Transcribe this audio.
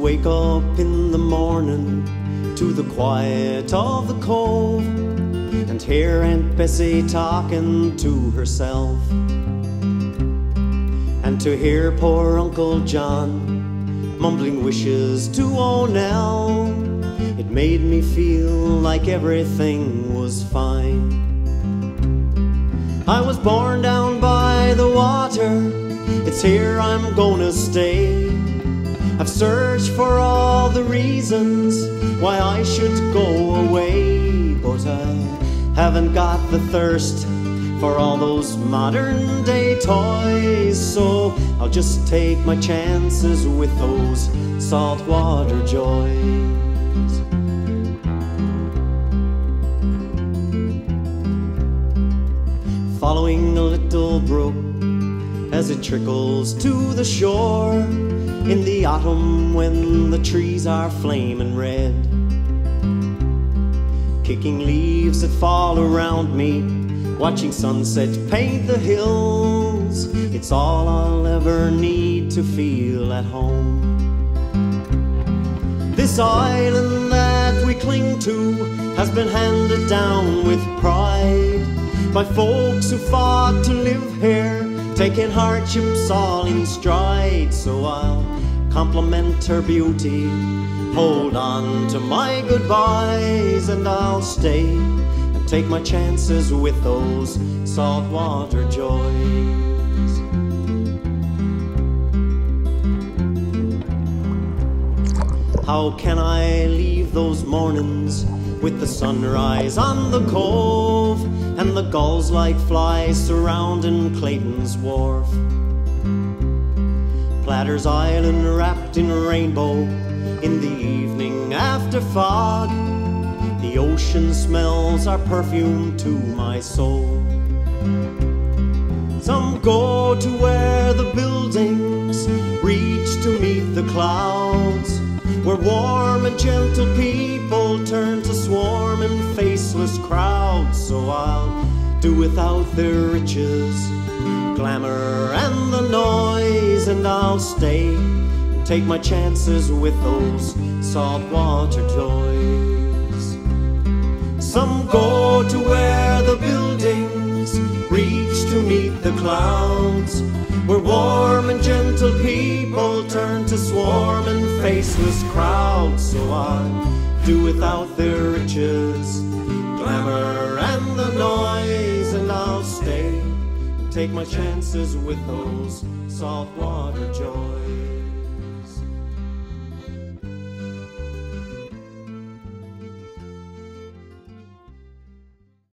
wake up in the morning to the quiet of the cove and hear Aunt Bessie talking to herself. And to hear poor Uncle John mumbling wishes to O'Nell, it made me feel like everything was fine. I was born down by the water, it's here I'm gonna stay. I've searched for all the reasons why I should go away, but I haven't got the thirst for all those modern day toys, so I'll just take my chances with those saltwater joys. Following a little brook as it trickles to the shore in the autumn when the trees are flaming red. Kicking leaves that fall around me, watching sunset paint the hills. It's all I'll ever need to feel at home. This island that we cling to has been handed down with pride by folks who fought to live here taking hardships all in stride. So I'll compliment her beauty, hold on to my goodbyes, and I'll stay and take my chances with those saltwater joys. How can I leave those mornings with the sunrise on the cove and the gulls like flies surrounding Clayton's wharf? Platter's Island wrapped in rainbow in the evening after fog. The ocean smells are perfume to my soul. Some go to where the buildings reach to meet the clouds, where warm and gentle people turn to swarm swarming faceless crowds. So I'll do without their riches, glamour, and the noise, and I'll stay and take my chances with those saltwater toys. Some go to where the buildings reach to meet the clouds, where warm and gentle people turn to swarming faceless crowd, So I'll do without their riches, glamour, and the noise, and I'll stay and take my chances with those saltwater joys.